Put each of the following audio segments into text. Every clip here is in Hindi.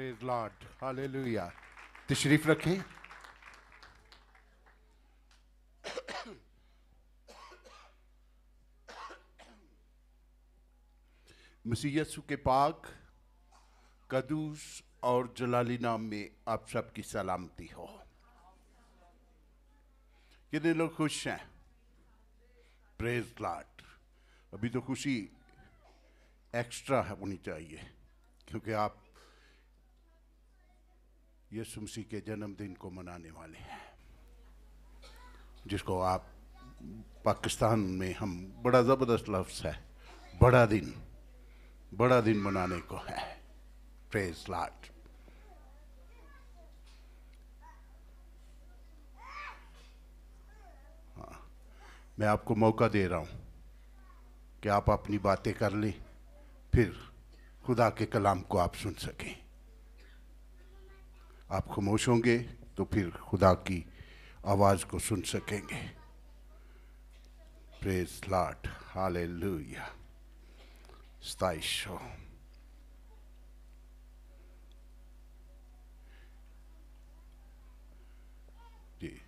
प्रेज लॉर्ड हालेलुया तशरीफ़ रखें मसीह यस्सु के पाक, कदूस और जलाली नाम में आप सबकी सलामती हो। कितने लोग खुश हैं? प्रेज लॉर्ड अभी तो खुशी एक्स्ट्रा होनी चाहिए, क्योंकि आप यीशु मसीह के जन्मदिन को मनाने वाले हैं, जिसको आप पाकिस्तान में हम बड़ा ज़बरदस्त लफ्ज़ है, बड़ा दिन बड़ा दिन मनाने को है। प्रेज लॉर्ड हाँ मैं आपको मौका दे रहा हूँ कि आप अपनी बातें कर लें, फिर खुदा के कलाम को आप सुन सकें। आप खामोश होंगे तो फिर खुदा की आवाज़ को सुन सकेंगे। प्रेज लॉर्ड हालेलुया सताइश जी।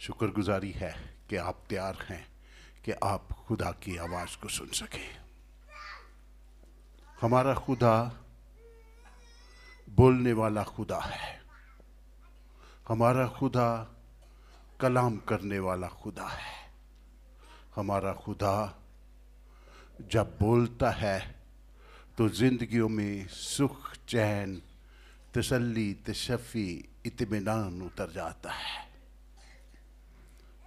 शुक्रगुजारी है कि आप तैयार हैं कि आप खुदा की आवाज़ को सुन सकें। हमारा खुदा बोलने वाला खुदा है। हमारा खुदा कलाम करने वाला खुदा है। हमारा खुदा जब बोलता है तो जिंदगियों में सुख, चैन, तसल्ली, तशफ़ी इतमान उतर जाता है।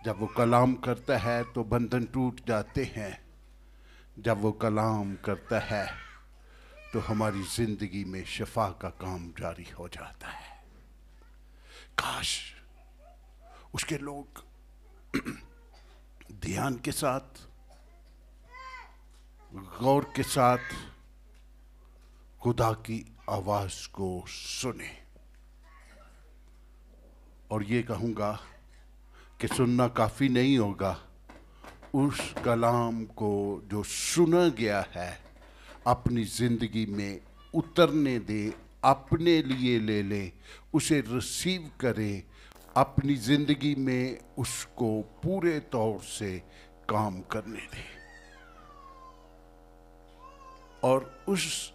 जब वो कलाम करता है तो बंधन टूट जाते हैं। जब वो कलाम करता है तो हमारी ज़िंदगी में शफा का काम जारी हो जाता है। काश उसके लोग ध्यान के साथ, गौर के साथ खुदा की आवाज़ को सुने। और ये कहूँगा कि सुनना काफ़ी नहीं होगा। उस कलाम को जो सुना गया है अपनी ज़िंदगी में उतरने दे, अपने लिए ले ले, उसे रिसीव करे, अपनी ज़िंदगी में उसको पूरे तौर से काम करने दे। और उस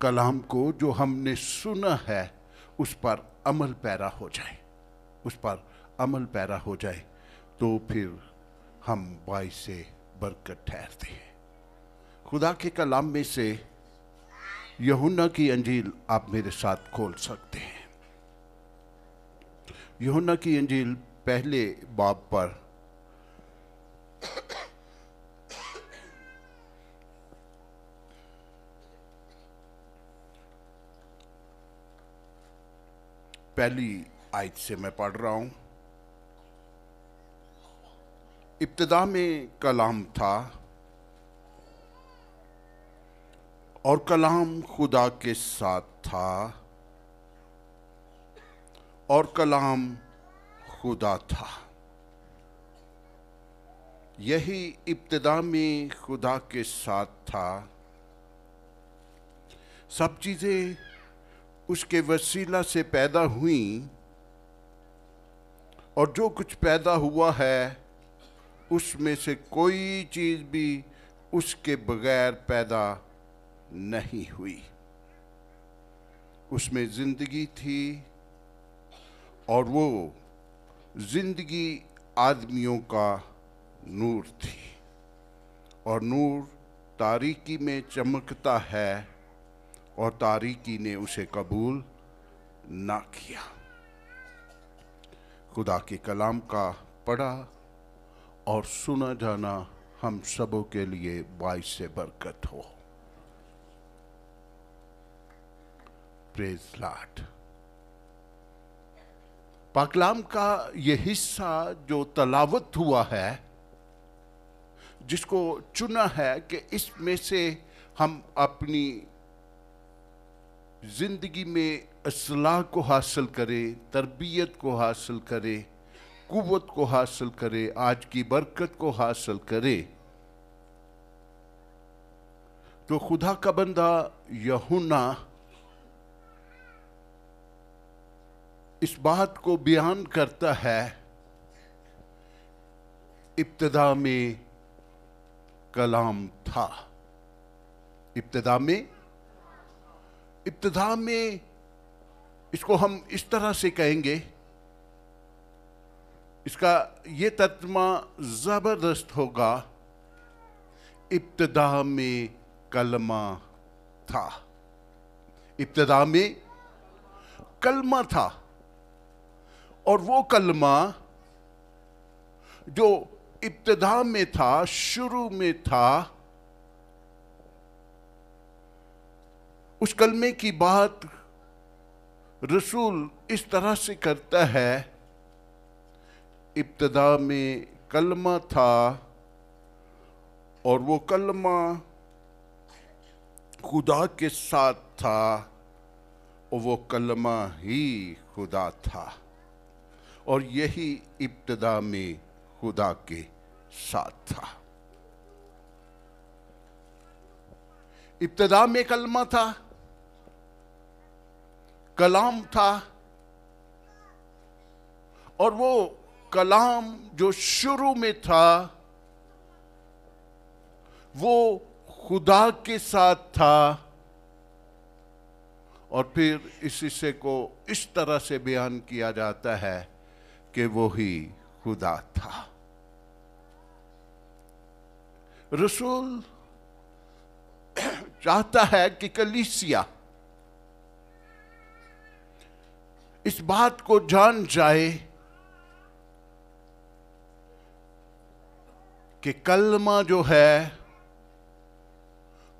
कलाम को जो हमने सुना है, उस पर अमल पैरा हो जाए, उस पर अमल पैरा हो जाए तो फिर हम बाई से बरकत ठहरते हैं। खुदा के कलाम में से यहुन्ना की अंजील आप मेरे साथ खोल सकते हैं। यहुन्ना की अंजील पहले बाब पर पहली आयत से मैं पढ़ रहा हूँ। इब्तदा में कलाम था। और कलाम खुदा के साथ था और कलाम खुदा था। यही इब्तदा में खुदा के साथ था। सब चीज़ें उसके वसीला से पैदा हुई और जो कुछ पैदा हुआ है, उसमें से कोई चीज़ भी उसके बगैर पैदा नहीं हुई। उसमें ज़िंदगी थी और वो ज़िंदगी आदमियों का नूर थी। और नूर तारीकी में चमकता है और तारीकी ने उसे कबूल ना किया। खुदा के कलाम का पढ़ा और सुना जाना हम सबों के लिए बाइस से बरकत हो। प्रेज लाट पाकलाम का ये हिस्सा जो तलावत हुआ है जिसको चुना है कि इसमें से हम अपनी ज़िंदगी में असलाह को हासिल करें तरबियत को हासिल करें कुवत को हासिल करे आज की बरकत को हासिल करे तो खुदा का बंदा यहुना इस बात को बयान करता है, इब्तदा में कलाम था। इब्तदा में? इब्तदा में इसको हम इस तरह से कहेंगे, इसका ये तत्मा ज़बरदस्त होगा, इब्तदा में कलमा था। इब्तदा में कलमा था। और वो कलमा जो इब्तदा में था, शुरू में था, उस कलमे की बात रसूल इस तरह से करता है, इब्तदा में कलमा था और वो कलमा खुदा के साथ था और वो कलमा ही खुदा था। और यही इब्तदा में खुदा के साथ था। इब्तदा में कलमा था, कलाम था, और वो कलाम जो शुरू में था, वो खुदा के साथ था, और फिर इस हिस्से को इस तरह से बयान किया जाता है कि वो ही खुदा था। रसूल चाहता है कि कलीसिया इस बात को जान जाए कि कलमा जो है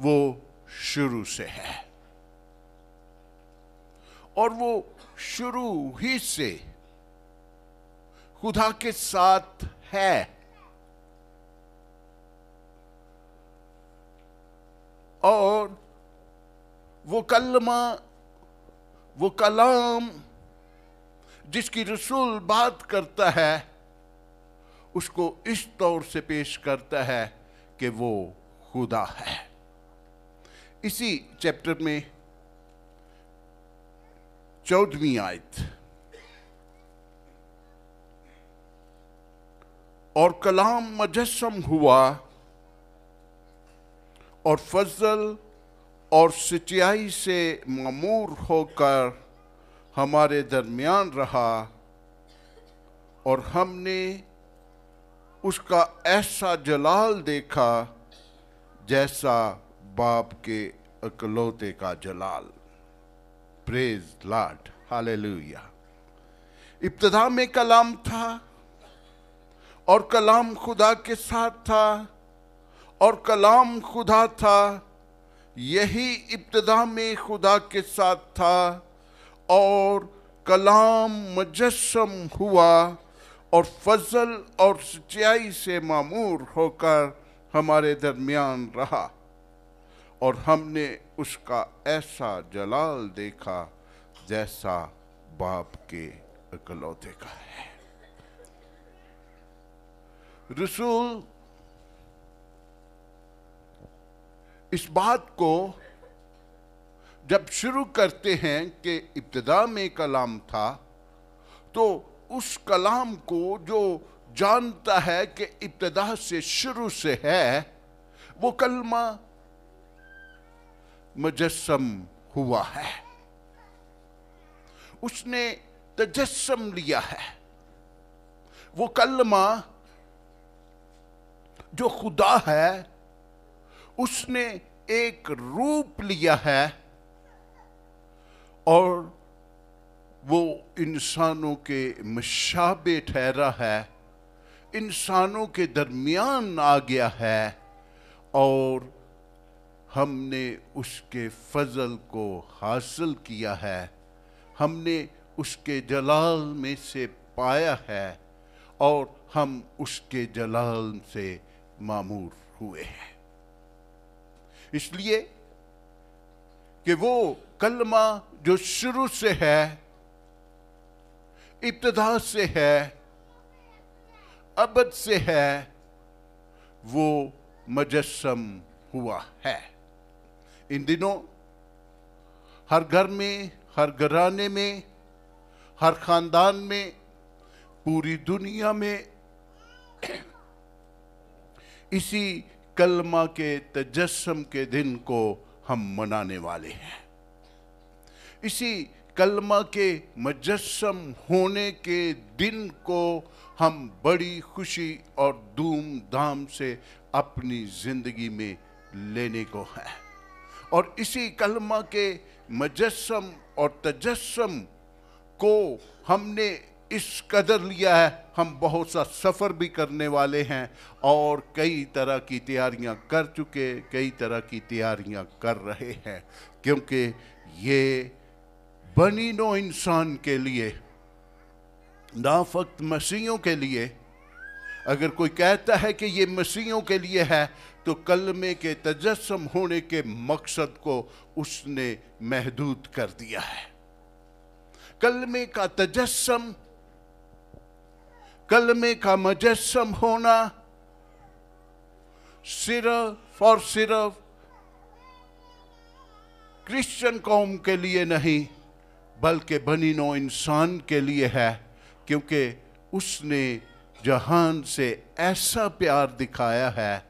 वो शुरू से है और वो शुरू ही से खुदा के साथ है। और वो कलमा, वो कलाम जिसकी रसूल बात करता है, उसको इस तौर से पेश करता है कि वो खुदा है। इसी चैप्टर में चौदहवीं आयत। और कलाम मजस्म हुआ और फजल और सच्चाई से ममूर होकर हमारे दरमियान रहा और हमने उसका ऐसा जलाल देखा जैसा बाप के अकलौते का जलाल। प्रेज लाड हालेलुया इब्तदा में कलाम था और कलाम खुदा के साथ था, और कलाम खुदा था, यही इब्तदा में खुदा के साथ था, और कलाम मजस्म हुआ, और फजल और सच्चाई से मामूर होकर हमारे दरमियान रहा, और हमने उसका ऐसा जलाल देखा जैसा बाप के अकलौते का है। रसूल इस बात को जब शुरू करते हैं कि इब्तदा में कलाम था तो उस कलाम को जो जानता है कि इब्तदा से शुरू से है, वो कलमा मुजस्म हुआ है। उसने तजस्म लिया है। वो कलमा जो खुदा है, उसने एक रूप लिया है और वो इंसानों के मशाबे ठहरा है, इंसानों के दरमियान आ गया है और हमने उसके फजल को हासिल किया है। हमने उसके जलाल में से पाया है और हम उसके जलाल से मामूर हुए हैं। इसलिए कि वो कलमा जो शुरू से है, इब्तदा से है, अबद से है, वो मजस्म हुआ है। इन दिनों हर घर में, हर घराने में, हर खानदान में, पूरी दुनिया में इसी कलमा के तजस्म के दिन को हम मनाने वाले हैं। इसी कलमा के मजस्म होने के दिन को हम बड़ी खुशी और धूमधाम से अपनी ज़िंदगी में लेने को है। और इसी कलमा के मजस्म और तजस्म को हमने इस कदर लिया है, हम बहुत सा सफ़र भी करने वाले हैं और कई तरह की तैयारियाँ कर चुके, कई तरह की तैयारियाँ कर रहे हैं, क्योंकि ये बनी नो इंसान के लिए ना फक्त मसीहों के लिए, अगर कोई कहता है कि ये मसीहों के लिए है तो कलमे के तजस्म होने के मकसद को उसने महदूद कर दिया है। कलमे का तजस्म कलमे का मजस्म होना, सिर्फ़ और सिर्फ़ क्रिश्चियन कौम के लिए नहीं, बल्कि बनी नो इंसान के लिए है, क्योंकि उसने जहान से ऐसा प्यार दिखाया है,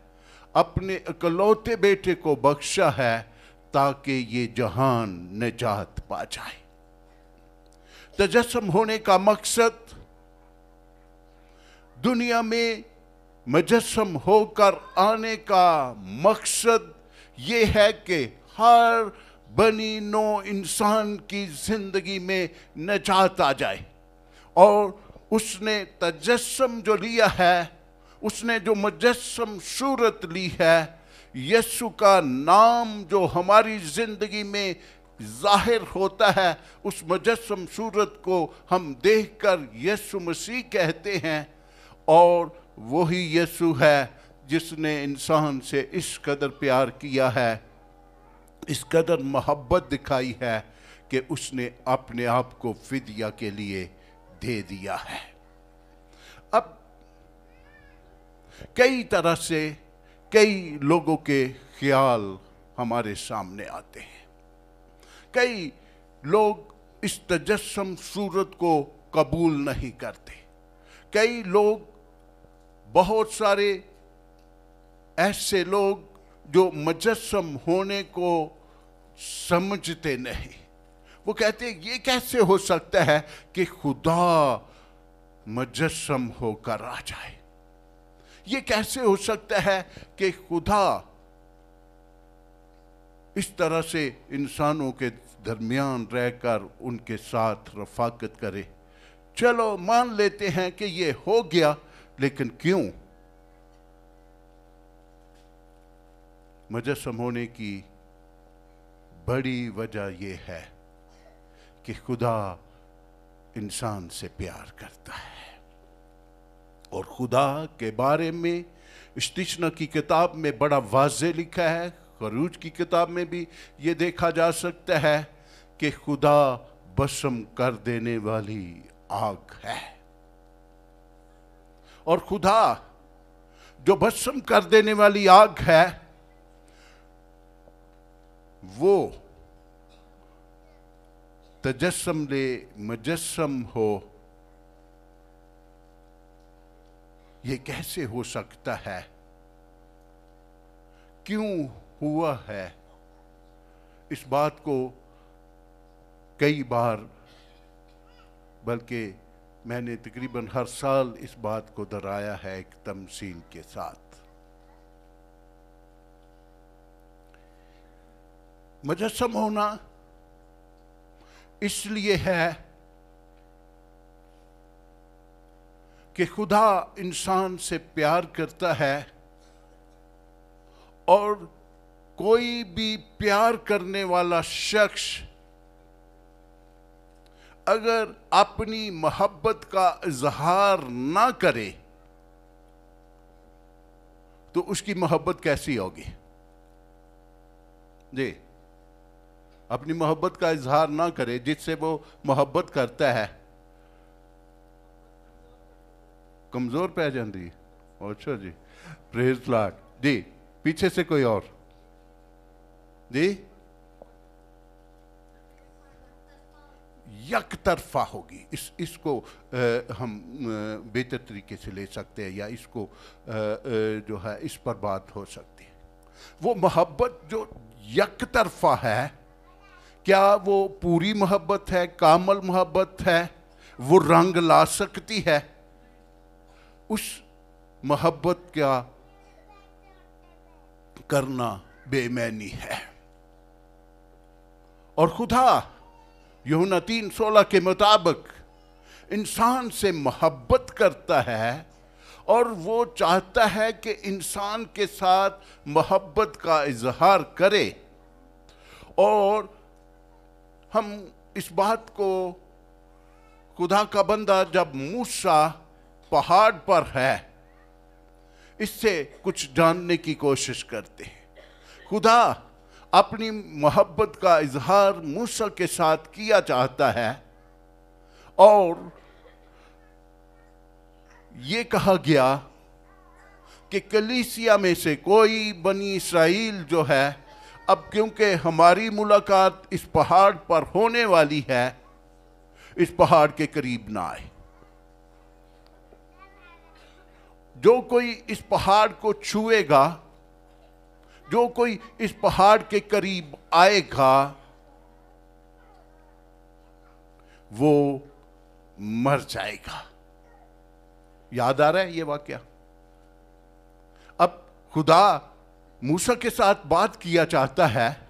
अपने इकलौते बेटे को बख्शा है, ताकि ये जहान निजात पा जाए। तजस्म होने का मकसद दुनिया में मजस्म होकर आने का मकसद ये है कि हर बनी नो इंसान की ज़िंदगी में नजात आ जाए। और उसने तजस्म जो लिया है, उसने जो मुजस्म सूरत ली है यस्सु का नाम जो हमारी ज़िंदगी में ज़ाहिर होता है, उस मुजस्म सूरत को हम देखकर यस्सु मसीह कहते हैं और वही यस्सु है जिसने इंसान से इस कदर प्यार किया है, इस कदर मोहब्बत दिखाई है कि उसने अपने आप को फिदिया के लिए दे दिया है। अब कई तरह से कई लोगों के ख्याल हमारे सामने आते हैं। कई लोग इस तजस्म सूरत को कबूल नहीं करते। कई लोग बहुत सारे ऐसे लोग जो मजस्म होने को समझते नहीं। वो कहते ये कैसे हो सकता है कि खुदा मजस्म होकर आ जाए? ये कैसे हो सकता है कि खुदा इस तरह से इंसानों के दरमियान रहकर उनके साथ रफाकत करे? चलो, मान लेते हैं कि ये हो गया। लेकिन क्यों? मुजस्म होने की बड़ी वजह यह है कि खुदा इंसान से प्यार करता है। और खुदा के बारे में इस्तिशना की किताब में बड़ा वाज लिखा है, खरूज की किताब में भी ये देखा जा सकता है कि खुदा बसम कर देने वाली आग है। और खुदा, जो भस्म कर देने वाली आग है, वो तजस्म ले मजस्म हो। ये कैसे हो सकता है? क्यों हुआ है? इस बात को कई बार, बल्कि मैंने तकरीबन हर साल इस बात को दोहराया है एक तमसील के साथ। मुजस्म होना इसलिए है कि खुदा इंसान से प्यार करता है और कोई भी प्यार करने वाला शख्स अगर अपनी मोहब्बत का इजहार ना करे तो उसकी मोहब्बत कैसी होगी? जी। अपनी मोहब्बत का इजहार ना करे, जिससे वो मोहब्बत करता है। कमज़ोर पै जाती अच्छा जी। प्रेज लाट जी, पीछे से कोई और। जी? यक तरफा होगी। इस इसको आ, हम बेहतर तरीके से ले सकते हैं या इसको आ, आ, जो है इस पर बात हो सकती है। वो मोहब्बत जो यक तरफा है क्या वो पूरी मोहब्बत है कामल मोहब्बत है वो रंग ला सकती है? उस मोहब्बत का करना बेमैनी है। और खुदा यूना तीन सोलह के मुताबिक इंसान से मोहब्बत करता है और वो चाहता है कि इंसान के साथ मोहब्बत का इजहार करे। और हम इस बात को खुदा का बंदा जब मूसा पहाड़ पर है, इससे कुछ जानने की कोशिश करते हैं। खुदा अपनी मोहब्बत का इजहार मूसा के साथ किया चाहता है। और ये कहा गया कि कलीसिया में से कोई बनी इसराइल जो है, अब क्योंकि हमारी मुलाकात इस पहाड़ पर होने वाली है, इस पहाड़ के करीब ना आए। जो कोई इस पहाड़ को छुएगा जो कोई इस पहाड़ के करीब आएगा, वो मर जाएगा। याद आ रहा है ये वाक्य? अब खुदा मूसा के साथ बात किया चाहता है,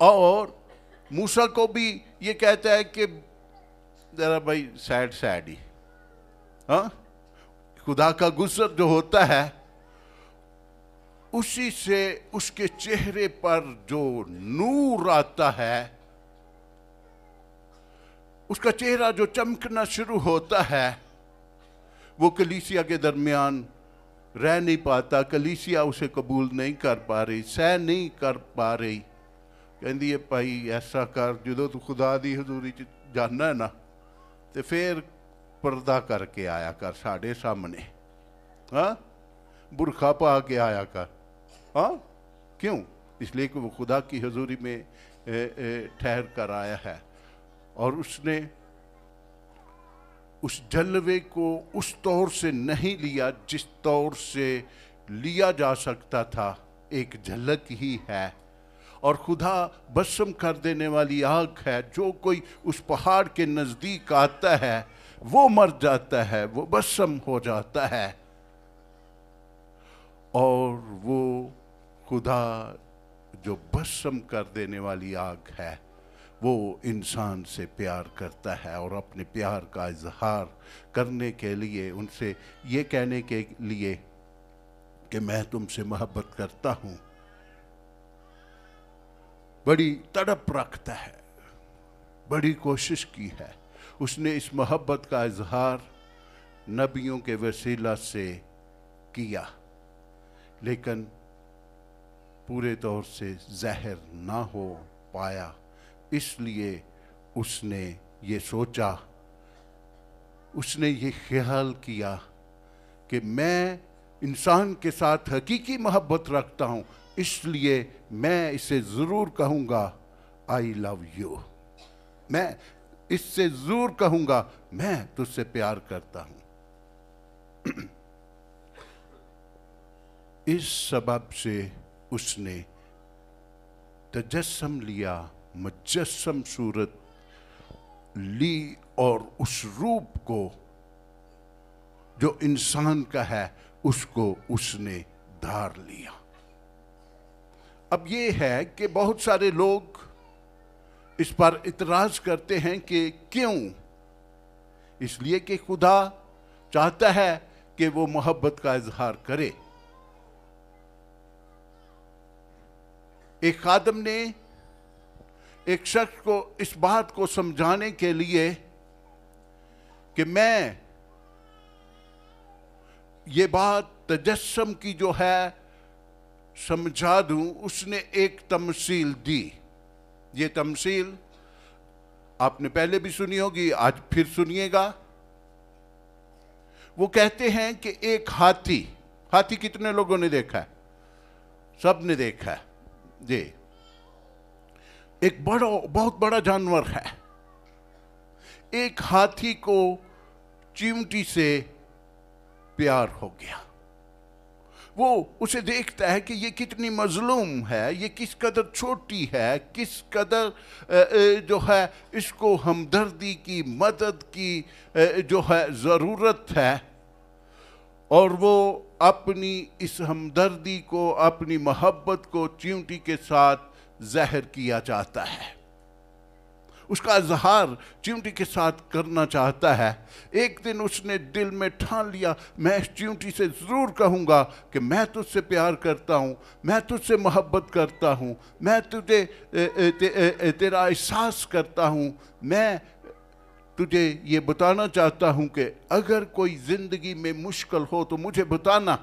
और मूसा को भी ये कहता है कि, जरा भाई, सैड सैड ही। हाँ? खुदा का गुस्सा जो होता है उसी से उसके चेहरे पर जो नूर आता है, उसका चेहरा जो चमकना शुरू होता है, वो कलीसिया के दरमियान रह नहीं पाता। कलीसिया उसे कबूल नहीं कर पा रही, सह नहीं कर पा रही। कहती है, भाई, ऐसा कर जो तू खुदा दी हजूरी जाना है ना तो फिर पर्दा करके आया कर साढ़े सामने। हाँ? बुरखा पा के आया कर। हाँ? क्यों? इसलिए कि वो खुदा की हजूरी में ठहर कर आया है। और उसने उस जलवे को उस तौर से नहीं लिया जिस तौर से लिया जा सकता था। एक झलक ही है। और खुदा बसम कर देने वाली आग है। जो कोई उस पहाड़ के नज़दीक आता है, वो मर जाता है, वो बसम हो जाता है। और वो खुदा जो भस्म कर देने वाली आग है, वो इंसान से प्यार करता है और अपने प्यार का इजहार करने के लिए, उनसे ये कहने के लिए कि मैं तुमसे मोहब्बत करता हूँ। बड़ी तड़प रखता है, बड़ी कोशिश की है। उसने इस मोहब्बत का इजहार नबियों के वसीला से किया, लेकिन पूरे तौर से जहर ना हो पाया, इसलिए उसने ये सोचा, उसने ये ख्याल किया कि मैं इंसान के साथ हकीकी मोहब्बत रखता हूँ, इसलिए मैं इसे ज़रूर कहूँगा आई लव यू मैं इससे ज़रूर कहूँगा, मैं तुझसे प्यार करता हूँ. इस सबब से उसने तजस्म लिया मुजस्म सूरत ली और उस रूप को जो इंसान का है, उसको उसने धार लिया। अब ये है कि बहुत सारे लोग इस पर इतराज करते हैं कि क्यों? इसलिए कि खुदा चाहता है कि वो मोहब्बत का इजहार करे। एक खादम ने एक शख्स को इस बात को समझाने के लिए कि मैं ये बात तजस्म की जो है, समझा दूँ, उसने एक तमसील दी। ये तमसील आपने पहले भी सुनी होगी, आज फिर सुनिएगा। वो कहते हैं कि एक हाथी हाथी कितने लोगों ने देखा है? सबने देखा है। जी। एक बड़ा, बहुत बड़ा जानवर है। एक हाथी को चिमटी से प्यार हो गया। वो उसे देखता है कि ये कितनी मजलूम है, ये किस कदर छोटी है, किस कदर जो है इसको हमदर्दी की, मदद की जो है ज़रूरत है। और वो अपनी इस हमदर्दी को अपनी मोहब्बत को चिमटी के साथ जहर किया जाता है। उसका इजहार चिमटी के साथ करना चाहता है। एक दिन उसने दिल में ठान लिया। मैं इस चिमटी से ज़रूर कहूँगा कि मैं तुझसे प्यार करता हूँ मैं तुझसे मोहब्बत करता हूँ मैं तुझे ते, तेरा एहसास करता हूँ। मैं तुझे ये बताना चाहता हूँ कि अगर कोई ज़िंदगी में मुश्किल हो तो मुझे बताना।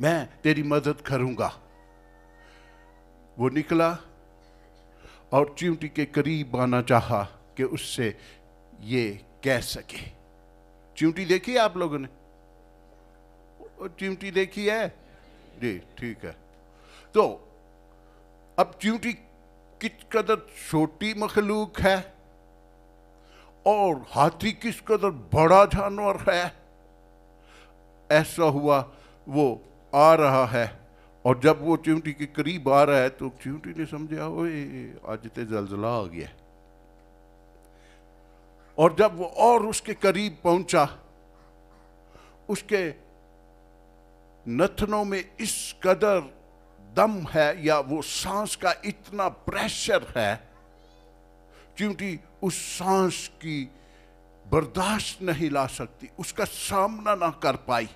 मैं तेरी मदद करूँगा। वो निकला और चिमटी के करीब आना चाहा कि उससे ये कह सके। चिमटी देखी आप लोगों ने? चिमटी देखी है? जी, ठीक है। तो अब चिमटी किस कदर छोटी मखलूक है? और हाथी किस कदर बड़ा जानवर है? ऐसा हुआ, वो आ रहा है। और जब वो चिमटी के करीब आ रहा है तो चिमटी ने समझा, ओए, आज तो जलजला आ गया और जब वो और उसके करीब पहुँचा, उसके नथनों में इस कदर दम है या वो सांस का इतना प्रेशर है चिमटी उस सांस की बर्दाश्त नहीं ला सकती, उसका सामना ना कर पाई।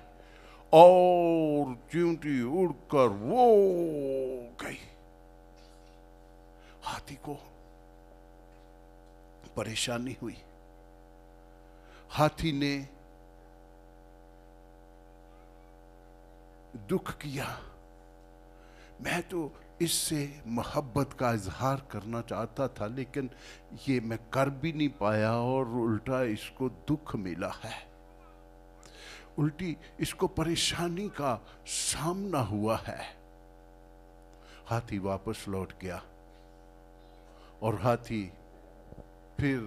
और चिंटी उड़कर वो गई। हाथी को परेशानी हुई। हाथी ने दुख किया। मैं तो इससे मोहब्बत का इजहार करना चाहता था, लेकिन ये मैं कर भी नहीं पाया और उल्टा इसको दुख मिला है। उल्टी इसको परेशानी का सामना हुआ है। हाथी वापस लौट गया और हाथी फिर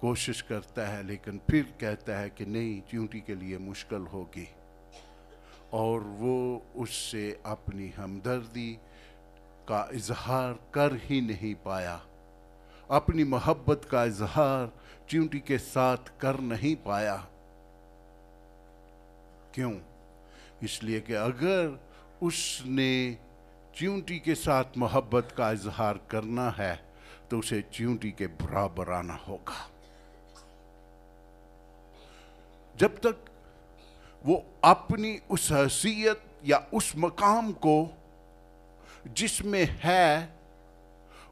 कोशिश करता है, लेकिन फिर कहता है कि नहीं च्यूंटी के लिए मुश्किल होगी। और वो उससे अपनी हमदर्दी का इजहार कर ही नहीं पाया। अपनी मोहब्बत का इजहार च्यूंटी के साथ कर नहीं पाया। क्यों? इसलिए कि अगर उसने च्यूंटी के साथ मोहब्बत का इजहार करना है तो उसे च्यूंटी के बराबर आना होगा। जब तक वो अपनी उस हसीयत या उस मकाम को जिसमें है,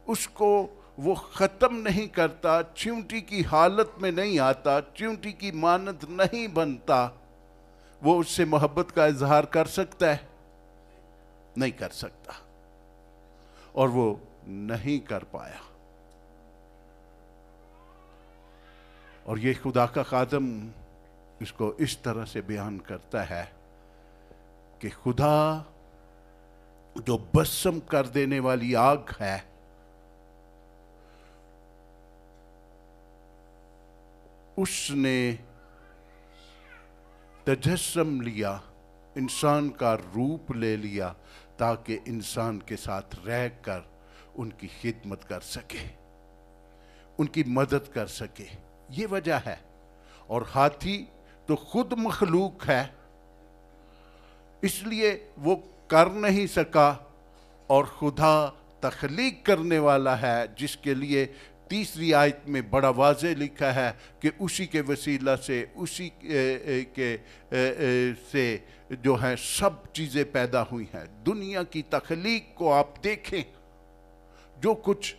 उसको वो ख़त्म नहीं करता च्यूंटी की हालत में नहीं आता च्यूंटी की मानद नहीं बनता, वो उससे मोहब्बत का इजहार कर सकता है? नहीं कर सकता। और वो नहीं कर पाया। और ये खुदा का कादम इसको इस तरह से बयान करता है कि खुदा जो बसम कर देने वाली आग है। उसने तजस्म लिया, इंसान का रूप ले लिया, ताकि इंसान के साथ रह कर उनकी खिदमत कर सके, उनकी मदद कर सके। ये वजह है। और हाथी तो खुद मखलूक है, इसलिए वो कर नहीं सका और खुदा तख्लीक करने वाला है, जिसके लिए तीसरी आयत में बड़ा वाज लिखा है कि उसी के वसीला से, उसी के से जो है सब चीज़ें पैदा हुई हैं। दुनिया की तख्लीक को आप देखें। जो कुछ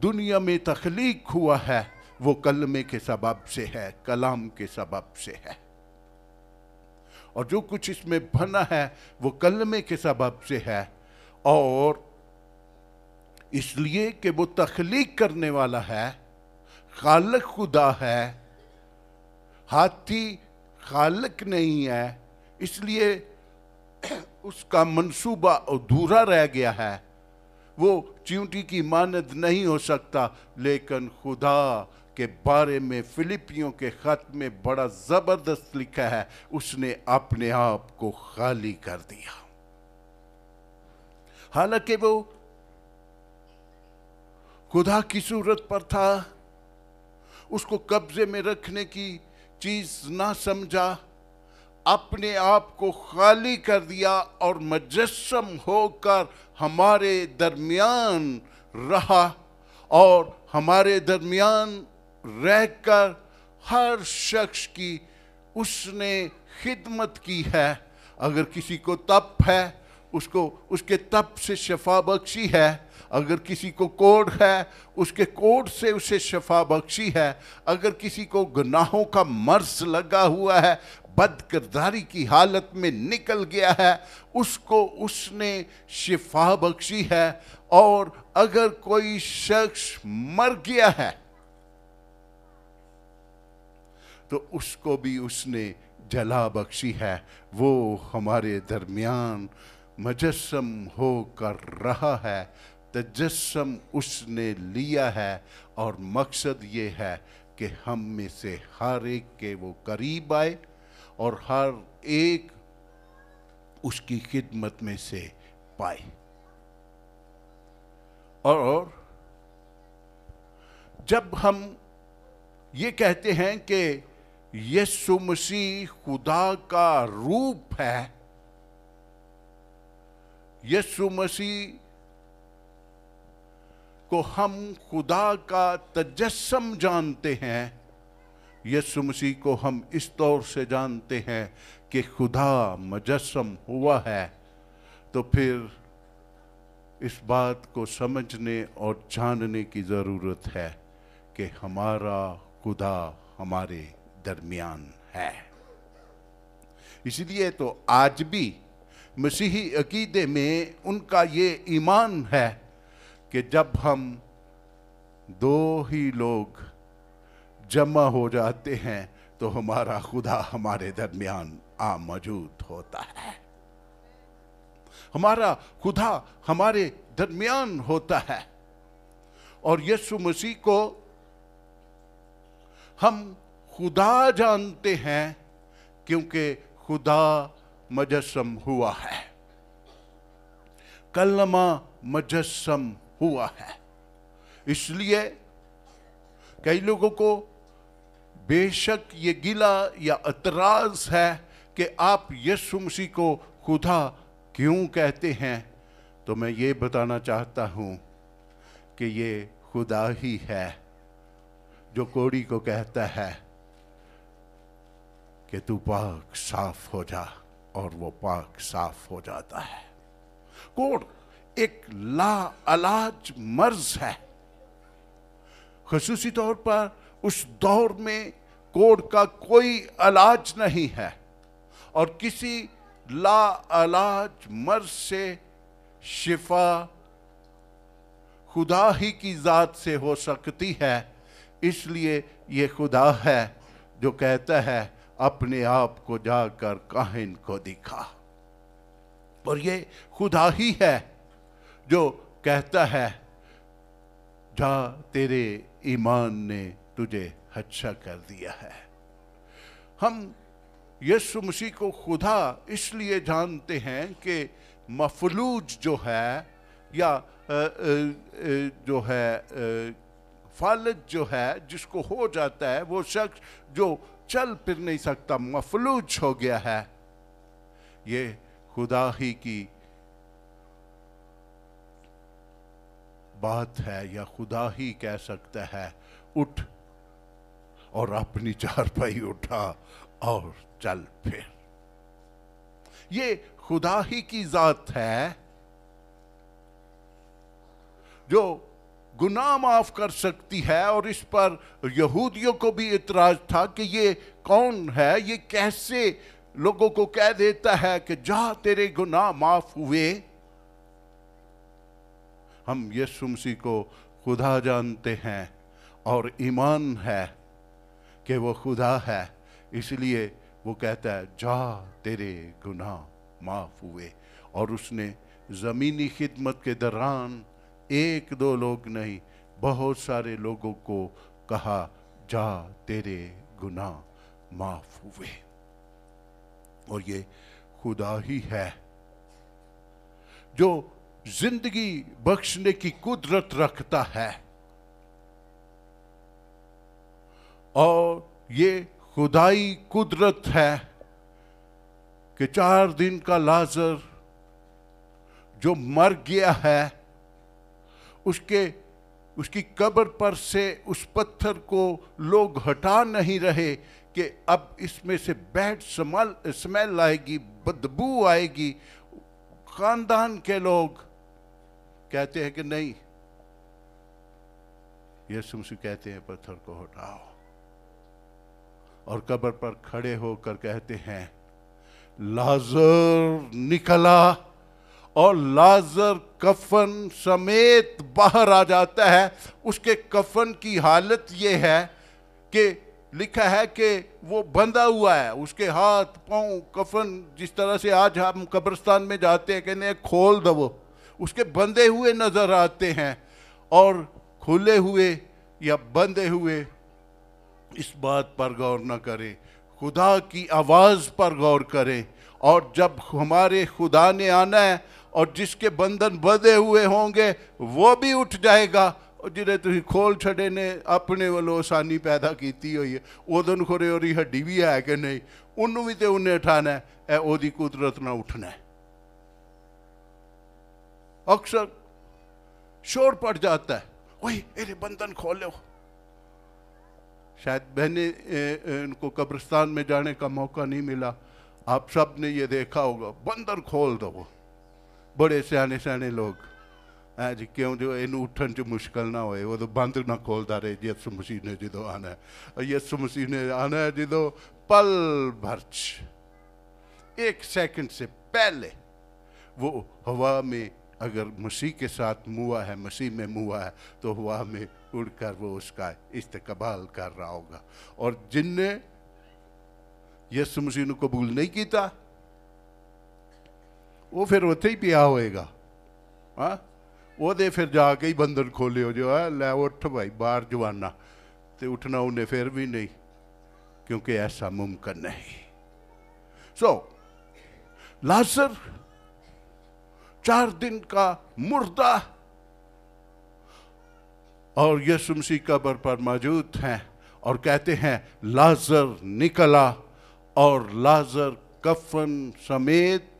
दुनिया में तख्लीक हुआ है, वो कलमे के सबब से है, कलाम के सबब से है। और जो कुछ इसमें बना है, वो कलमे के सबब से है। और इसलिए कि वो तख्लीक करने वाला है, खालक खुदा है। हाथी खालक नहीं है, इसलिए उसका मंसूबा अधूरा रह गया है। वो च्यूटी की मानद नहीं हो सकता, लेकिन खुदा के बारे में फिलिपियों के खत में बड़ा ज़बरदस्त लिखा है, उसने अपने आप को खाली कर दिया। हालाँकि वो खुदा की सूरत पर था, उसको कब्जे में रखने की चीज़ ना समझा, अपने आप को खाली कर दिया और मजस्म होकर हमारे दरमियान रहा और हमारे दरमियान रहकर हर शख्स की उसने खिदमत की है। अगर किसी को तप है, उसको, उसके तप से शफा बख्शी है। अगर किसी को कोड है, उसके कोड से उसे शफा बख्शी है। अगर किसी को गुनाहों का मर्ज लगा हुआ है बद किरदारी की हालत में निकल गया है, उसको, उसने शिफा बख्शी है। और अगर कोई शख्स मर गया है तो उसको भी उसने जला बख्शी है। वो हमारे दरमियान मजस्म हो कर रहा है। तजस्म उसने लिया है और मकसद ये है कि हम में से हर एक के वो करीब आए और हर एक उसकी खिदमत में से पाए। और जब हम ये कहते हैं कि यीशु मसीह खुदा का रूप है। यीशु मसीह को हम खुदा का तजस्म जानते हैं। यसु मसीह को हम इस तौर से जानते हैं कि खुदा मजस्म हुआ है। तो फिर इस बात को समझने और जानने की ज़रूरत है कि हमारा खुदा हमारे दरमियान है। इसलिए तो आज भी मसीही अकीदे में उनका ये ईमान है कि जब हम दो ही लोग जमा हो जाते हैं तो हमारा खुदा हमारे दरमियान आ मौजूद होता है। हमारा खुदा हमारे दरमियान होता है। और यीशु मसीह को हम खुदा जानते हैं क्योंकि खुदा मजस्म हुआ है। कलमा मजस्म हुआ है। इसलिए कई लोगों को बेशक ये गिला या अतराज है कि आप यीशु मसीह को खुदा क्यों कहते हैं। तो मैं ये बताना चाहता हूँ कि ये खुदा ही है जो कोड़ी को कहता है। कि तू पाक साफ़ हो जा और वो पाक साफ़ हो जाता है। कोड़ एक ला अलाज मर्ज है। खसूसी तौर पर उस दौर में कोड का कोई इलाज नहीं है और किसी ला अलाज मर्ज से शिफा खुदा ही की ज़ात से हो सकती है। इसलिए ये खुदा है जो कहता है अपने आप को जाकर काहिन को दिखा। और ये खुदा ही है जो कहता है, जा, तेरे ईमान ने तुझे अच्छा कर दिया है। हम यीशु मसीह को खुदा इसलिए जानते हैं कि मफलूज जो है या जो है फालज जो है, जिसको हो जाता है, वो शख्स जो चल फिर नहीं सकता, मफलूज हो गया है। ये खुदा ही की बात है, या खुदा ही कह सकता है, उठ और अपनी चारपाई उठा और चल फिर। ये खुदा ही की जात है, जो गुनाह माफ़ कर सकती है और इस पर यहूदियों को भी इतराज था कि ये कौन है? ये कैसे लोगों को कह देता है कि जा तेरे गुनाह माफ़ हुए? हम यीशु मसीह को खुदा जानते हैं और ईमान है कि वो खुदा है। इसलिए वो कहता है, जा तेरे गुनाह माफ़ हुए। और उसने ज़मीनी खिदमत के दौरान एक दो लोग नहीं, बहुत सारे लोगों को कहा, जा तेरे गुनाह माफ़ हुए। और ये खुदा ही है, जो ज़िंदगी बख्शने की कुदरत रखता है। और ये खुदाई कुदरत है कि चार दिन का लाजर जो मर गया है उसके, उसकी कब्र पर से उस पत्थर को लोग हटा नहीं रहे कि अब इसमें से बैड स्मेल स्मेल आएगी, बदबू आएगी। खानदान के लोग कहते हैं कि नहीं, यीशु मसीह कहते हैं, पत्थर को हटाओ। और कब्र पर खड़े होकर कहते हैं, लाजर निकला और लाजर कफन समेत बाहर आ जाता है। उसके कफन की हालत ये है कि लिखा है कि वो बंधा हुआ है। उसके हाथ, पाँव, कफन जिस तरह से आज हम कब्रस्तान में जाते हैं, कहने खोल दो। उसके बंधे हुए नज़र आते हैं और खुले हुए या बंधे हुए इस बात पर गौर न करें। खुदा की आवाज़ पर गौर करें। और जब हमारे खुदा ने आना है और जिसके बंधन बधे हुए होंगे, वो भी उठ जाएगा। जिन्हें तुम खोल छड़े ने, अपने वालों आसानी पैदा की हुई है। उदन खोरे और हड्डी भी है कि नहीं? उन्होंने भी तो उन्हें उठाना है। कुदरत ना उठना है। अक्सर शोर पड़ जाता है। वही अरे बंधन खोलो। शायद बहने इनको कब्रिस्तान में जाने का मौका नहीं मिला। आप सबने ये देखा होगा। बंदर खोल दो। बड़े सियाने है जी क्यों जो इन उठन च मुश्किल ना होए, वो तो बंद ना खोलता रहे यसु मसीह ने जो आना है। यसु मसीह ने आना है जो पल भर्च एक सेकंड से पहले वो हवा में अगर मसीह के साथ मुआ है, मसीह में मुआ है तो हवा में उड़कर वो उसका इस्तकबाल कर रहा होगा। और जिनने यसु मसीह ने कबूल नहीं किया वो फिर उत्थे ही पिया होएगा हाँ ਉਹਦੇ ਫਿਰ ਜਾ ਕੇ ਹੀ ਬੰਧਨ ਖੋਲਿਓ ਜੋ ਹੈ ਲੈ ਉੱਠ ਭਾਈ ਬਾਹਰ ਜਵਾਨਾ ਤੇ ਉੱਠਣਾ ਉਹਨੇ ਫਿਰ ਵੀ ਨਹੀਂ क्योंकि ऐसा मुमकिन नहीं सो लाजर चार दिन का मुर्दा और यीशु मसीह कब्र पर मौजूद हैं और कहते हैं लाजर निकला और लाजर कफन समेत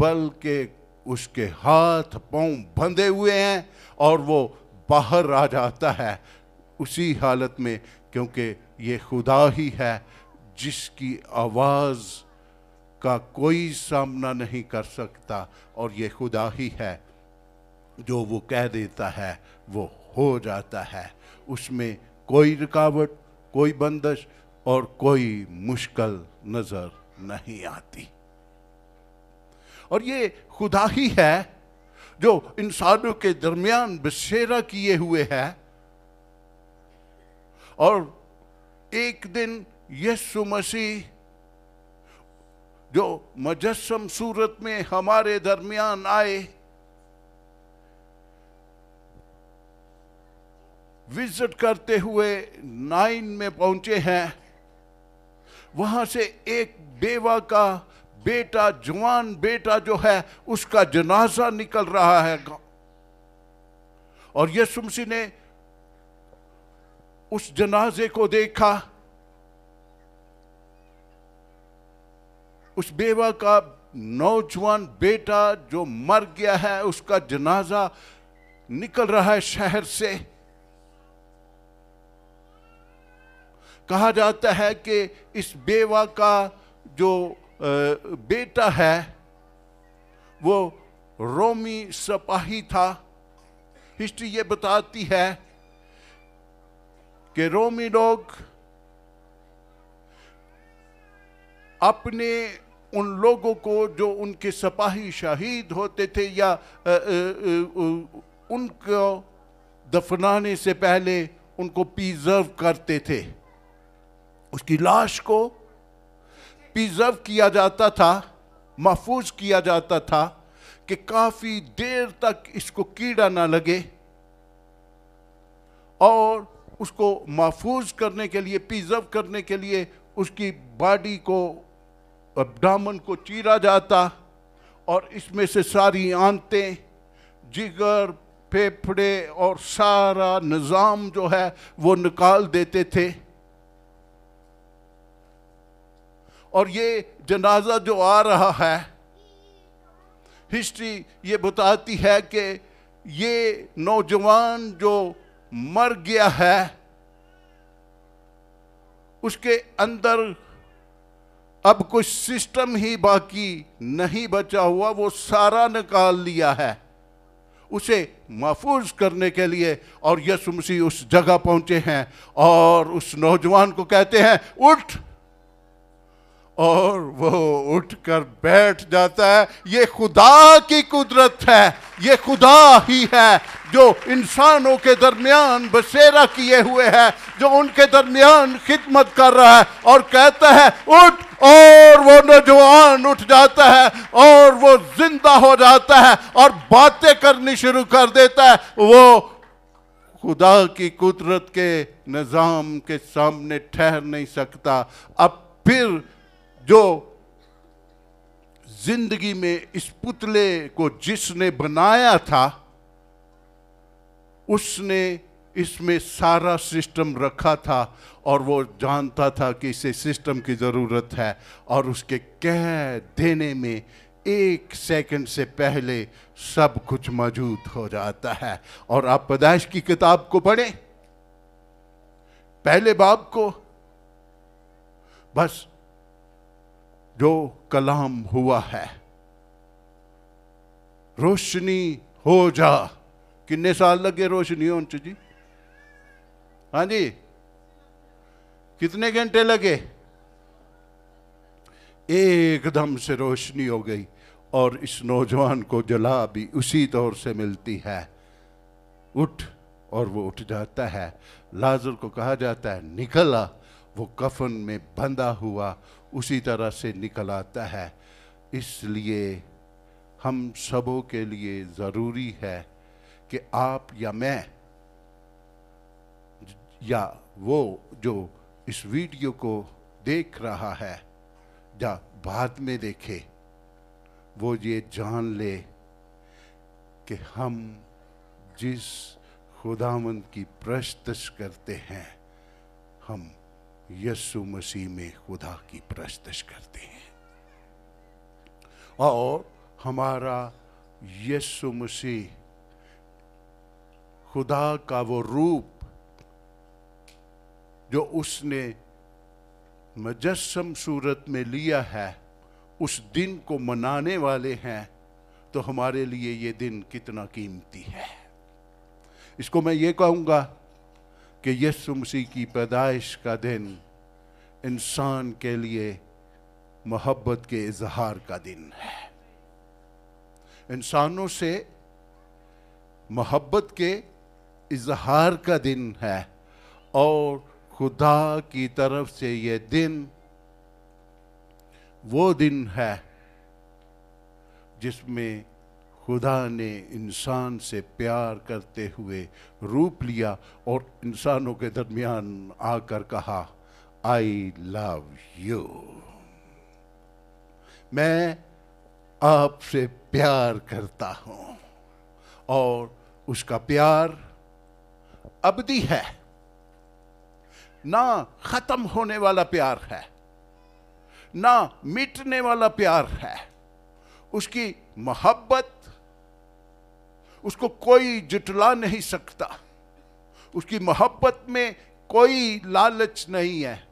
बल के उसके हाथ पाँव बंधे हुए हैं और वो बाहर आ जाता है उसी हालत में, क्योंकि ये खुदा ही है जिसकी आवाज़ का कोई सामना नहीं कर सकता, और ये खुदा ही है जो वो कह देता है, वो हो जाता है। उसमें कोई रुकावट, कोई बंदश और कोई मुश्किल नज़र नहीं आती। और ये खुदा ही है जो इंसानों के दरमियान बसेरा किए हुए है। और एक दिन यीशु मसीह जो मजस्म सूरत में हमारे दरमियान आए, विज़िट करते हुए नाइन में पहुँचे हैं। वहाँ से एक बेवा का बेटा जवान, बेटा जो है, उसका जनाजा निकल रहा है और यसु मसीह ने उस जनाजे को देखा। उस बेवा का नौजवान बेटा जो मर गया है, उसका जनाजा निकल रहा है शहर से। कहा जाता है कि इस बेवा का जो बेटा है, वो रोमी सपाही था। हिस्ट्री ये बताती है कि रोमी लोग अपने उन लोगों को जो उनके सपाही शहीद होते थे या उनको दफनाने से पहले उनको प्रिजर्व करते थे। उसकी लाश को प्रिजर्व किया जाता था, महफूज किया जाता था कि काफ़ी देर तक इसको कीड़ा ना लगे और उसको महफूज करने के लिए प्रिजर्व करने के लिए उसकी बॉडी को अब्डामन को चीरा जाता और इसमें से सारी आंतें, जिगर, फेफड़े और सारा निज़ाम जो है वो निकाल देते थे। और ये जनाजा जो आ रहा है हिस्ट्री ये बताती है कि ये नौजवान जो मर गया है, उसके अंदर अब कुछ सिस्टम ही बाकी नहीं बचा हुआ, वो सारा निकाल लिया है, उसे महफूज करने के लिए। और यसु मसीह उस जगह पहुँचे हैं और उस नौजवान को कहते हैं, उठ और वो उठकर बैठ जाता है। ये खुदा की कुदरत है। ये खुदा ही है जो इंसानों के दरमियान बसेरा किए हुए है, जो उनके दरमियान खिदमत कर रहा है और कहता है, उठ! और वो नौजवान उठ जाता है और वो ज़िंदा हो जाता है और बातें करनी शुरू कर देता है। वो खुदा की कुदरत के निज़ाम के सामने ठहर नहीं सकता। अब फिर जो ज़िंदगी में इस पुतले को जिसने बनाया था, उसने इसमें सारा सिस्टम रखा था और वो जानता था कि इसे सिस्टम की ज़रूरत है और उसके कह देने में एक सेकंड से पहले सब कुछ मौजूद हो जाता है। और आप पैदाइश की किताब को पढ़ें। पहले बाब को। बस जो कलाम हुआ है। रोशनी हो जा। किन्ने साल लगे रोशनी होने जी? हाँ जी। कितने घंटे लगे? एकदम से रोशनी हो गई और इस नौजवान को जला भी उसी तौर से मिलती है। उठ और वो उठ जाता है। लाजर को कहा जाता है, निकला। वो कफन में बंधा हुआ उसी तरह से निकल आता है। इसलिए हम सबों के लिए ज़रूरी है कि आप या मैं या वो जो इस वीडियो को देख रहा है या बाद में देखे, वो ये जान ले कि हम जिस खुदामंद की प्रस्तश करते हैं, हम यस्सु मसीह में खुदा की प्रस्तश करते हैं। और हमारा यस्सु मसीह खुदा का वो रूप जो उसने मजस्म सूरत में लिया है, उस दिन को मनाने वाले हैं तो हमारे लिए ये दिन कितना कीमती है। इसको मैं ये कहूँगा कि यीशु मसीह की पैदाइश का दिन इंसान के लिए मोहब्बत के इजहार का दिन है। इंसानों से मोहब्बत के इजहार का दिन है और खुदा की तरफ़ से ये दिन, वो दिन है जिसमें खुदा ने इंसान से प्यार करते हुए रूप लिया और इंसानों के दरमियान आकर कहा आई लव यू मैं आपसे प्यार करता हूँ और उसका प्यार अबदी है। ना खत्म होने वाला प्यार है, ना मिटने वाला प्यार है। उसकी मोहब्बत उसको कोई जुटला नहीं सकता। उसकी मोहब्बत में कोई लालच नहीं है।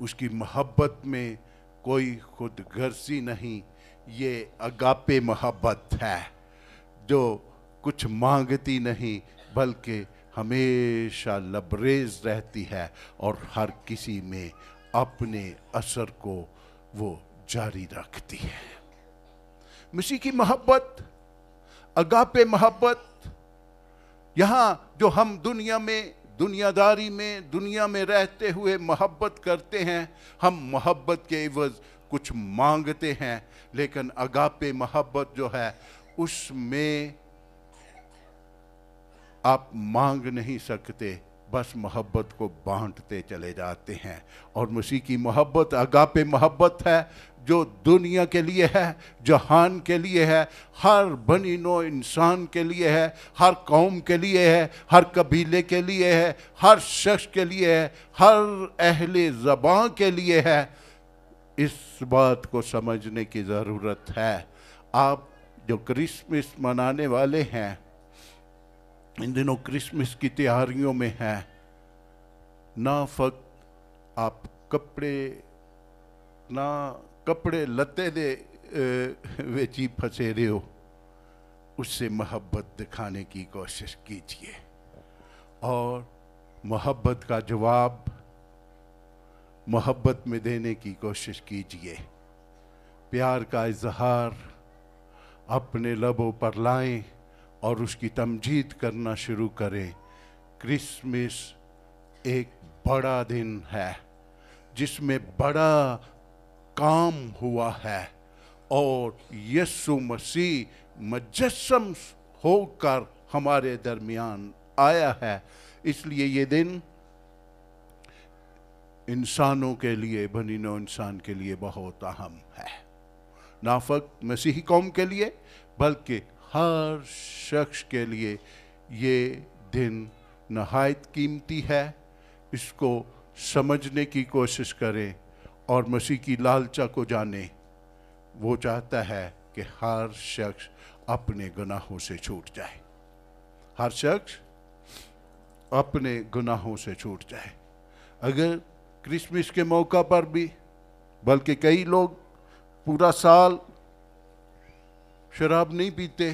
उसकी मोहब्बत में कोई खुद गर्जी नहीं। ये अगापे मोहब्बत है, जो कुछ मांगती नहीं, बल्कि हमेशा लबरेज रहती है और हर किसी में अपने असर को वो जारी रखती है। मसीह की मोहब्बत अगापे मोहब्बत। यहाँ जो हम दुनिया में, दुनियादारी में, दुनिया में रहते हुए मोहब्बत करते हैं, हम मोहब्बत के इवज कुछ मांगते हैं, लेकिन अगापे मोहब्बत जो है, उसमें आप मांग नहीं सकते। बस मोहब्बत को बांटते चले जाते हैं। और मसीह की मोहब्बत, अगापे मोहब्बत है, जो दुनिया के लिए है, जहान के लिए है, हर बनी नो इंसान के लिए है, हर कौम के लिए है, हर कबीले के लिए है, हर शख्स के लिए है, हर अहले ज़बाँ के लिए है। इस बात को समझने की ज़रूरत है। आप जो क्रिसमस मनाने वाले हैं इन दिनों क्रिसमस की तैयारियों में है। ना फक्त आप कपड़े, ना कपड़े लते दे ਵਿੱਚ ही फंसे रहे हो, उससे मोहब्बत दिखाने की कोशिश कीजिए। और मोहब्बत का जवाब, मोहब्बत में देने की कोशिश कीजिए। प्यार का इजहार अपने लबों पर लाएँ। और उसकी तमजीद करना शुरू करें। क्रिसमस एक बड़ा दिन है, जिसमें बड़ा काम हुआ है और यस्सु मसीह मजस्म होकर हमारे दरमियान आया है। इसलिए ये दिन इंसानों के लिए, बनीनो इंसान के लिए बहुत अहम है। नाफक मसीही कौम के लिए, बल्कि हर शख्स के लिए ये दिन नहायत कीमती है। इसको समझने की कोशिश करें और मसीह की लालचा को जाने। वो चाहता है कि हर शख्स अपने गुनाहों से छूट जाए। हर शख्स अपने गुनाहों से छूट जाए। अगर क्रिसमस के मौका पर भी, बल्कि कई लोग पूरा साल शराब नहीं पीते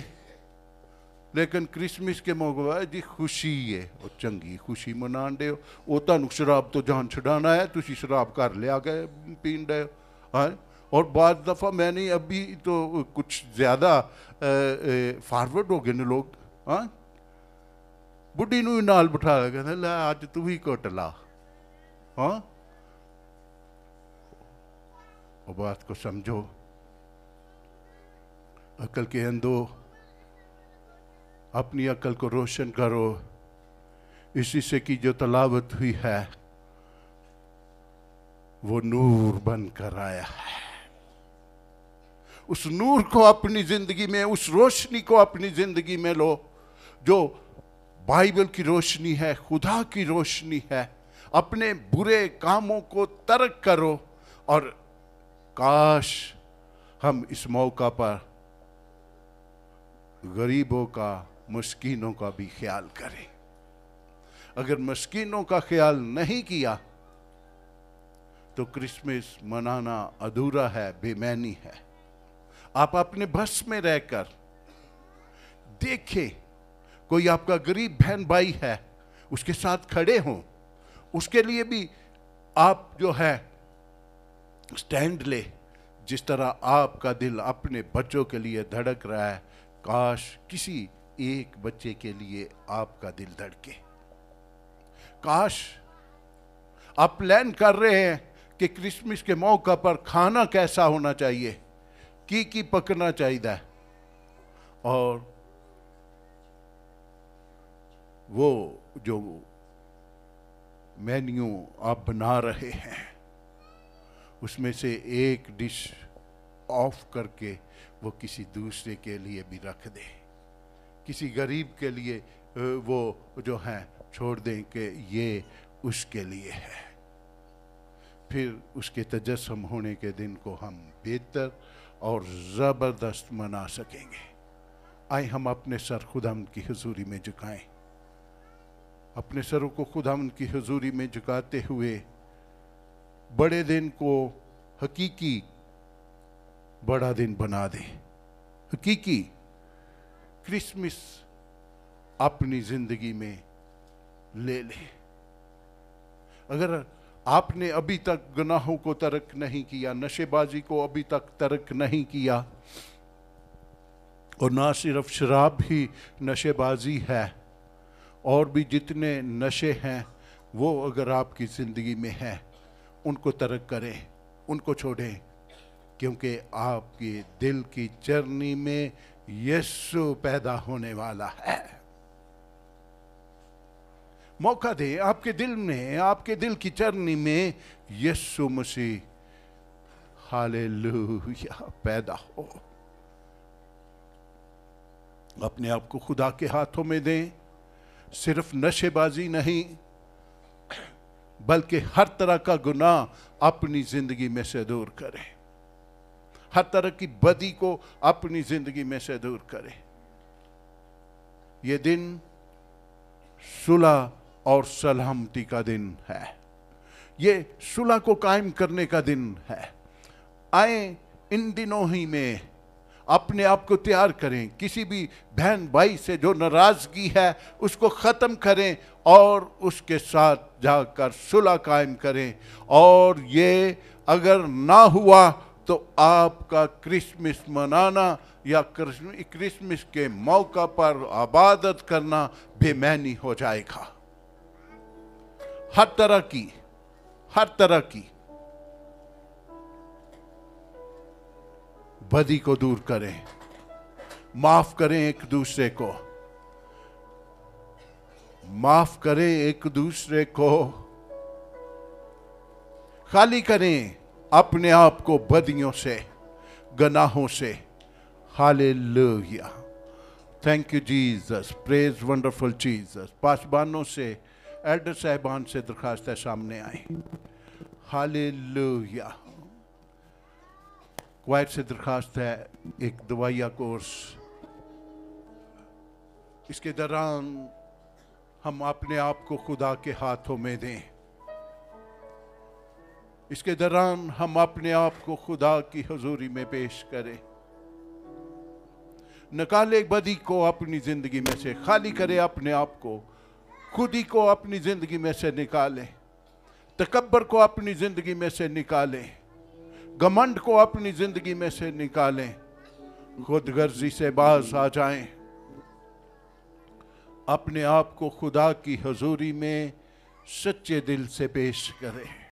लेकिन क्रिसमस के मौके जी खुशी है और चंगी खुशी मना दे वो तुम शराब तो जान छड़ाना है तुम शराब घर लिया के पीन दे हाँ और बाद दफ़ा मैंने अभी तो कुछ ज़्यादा फॉरवर्ड हो गए ने लोग हाँ बुढ़ी ਨੂੰ ਨਾਲ ਬਿਠਾ ਕੇ ਕਹਿੰਦੇ ਲੈ ਅੱਜ ਤੂੰ ਵੀ ਘੁੱਟ ਲਾ ਹਾਂ वो बात को समझो अकल के अंदो अपनी अकल को रोशन करो। इसी से की जो तलावत हुई है, वो नूर बनकर आया है। उस नूर को अपनी ज़िंदगी में, उस रोशनी को अपनी ज़िंदगी में लो, जो बाइबल की रोशनी है, खुदा की रोशनी है। अपने बुरे कामों को तर्क करो और काश हम इस मौका पर गरीबों का, मस्किनों का भी ख्याल करें। अगर मस्किनों का ख्याल नहीं किया तो क्रिसमस मनाना अधूरा है, बेमैनी है। आप अपने बस में रहकर देखें, कोई आपका गरीब बहन भाई है, उसके साथ खड़े हों, उसके लिए भी आप जो है, स्टैंड ले, जिस तरह आपका दिल अपने बच्चों के लिए धड़क रहा है काश किसी एक बच्चे के लिए आपका दिल धड़के। काश आप प्लान कर रहे हैं कि क्रिसमस के मौका पर खाना कैसा होना चाहिए, की की पकना चाहिए और वो जो मेन्यू आप बना रहे हैं, उसमें से एक डिश ऑफ़ करके वो किसी दूसरे के लिए भी रख दें। किसी गरीब के लिए वो जो है, छोड़ दें कि ये उसके लिए है। फिर उसके तजस्म होने के दिन को हम बेहतर और ज़बरदस्त मना सकेंगे। आए हम अपने सर खुदाम की हजूरी में झुकाएँ। अपने सरों को खुदाम की हजूरी में झुकाते हुए बड़े दिन को हकीकी बड़ा दिन बना दें। हकीकी क्रिसमस अपनी ज़िंदगी में ले ले। अगर आपने अभी तक गुनाहों को तर्क नहीं किया, नशेबाजी को अभी तक तर्क नहीं किया, और ना सिर्फ़ शराब ही नशेबाजी है, और भी जितने नशे हैं, वो अगर आपकी ज़िंदगी में हैं, उनको तर्क करें, उनको छोड़ें। क्योंकि आपके दिल की चरनी में यीशु पैदा होने वाला है। मौका दे, आपके दिल में, आपके दिल की चरनी में यीशु मसीह, हालेलुया, पैदा हो। अपने आप को खुदा के हाथों में दें, सिर्फ़ नशेबाजी नहीं, बल्कि हर तरह का गुनाह अपनी ज़िंदगी में से दूर करें। हर तरह की बदी को अपनी ज़िंदगी में से दूर करें। यह दिन सुलह और सलामती का दिन है। ये सुलह को कायम करने का दिन है। आए इन दिनों ही में अपने आप को तैयार करें। किसी भी बहन भाई से जो नाराज़गी है, उसको ख़त्म करें और उसके साथ जाकर सुलह कायम करें। और ये अगर ना हुआ तो आपका क्रिसमस मनाना या क्रिसमस के मौका पर आबादत करना बेमैनी हो जाएगा। हर तरह की, हर तरह की बदी को दूर करें, माफ़ करें एक दूसरे को, माफ़ करें एक दूसरे को, खाली करें। अपने आप को बदियों से, गनाहों से। Hallelujah. Thank you Jesus praise wonderful Jesus पासबानों से, एल्डर साहबान से दरखास्त सामने आए हालेलुया। क्वाइट से दरखास्त है एक दवाइया कोर्स। इसके दौरान हम अपने आप को खुदा के हाथों में दें। इसके दौरान हम अपने आप को खुदा की हजूरी में पेश करें। नकाले बदी को अपनी ज़िंदगी में से खाली करें, अपने आप को खुद को अपनी ज़िंदगी में से निकालें। तकबर को अपनी ज़िंदगी में से निकालें। घमंड को अपनी ज़िंदगी में से निकालें। खुद गर्जी से बाज आ जाएँ। अपने आप को खुदा की हजूरी में सच्चे दिल से पेश करें।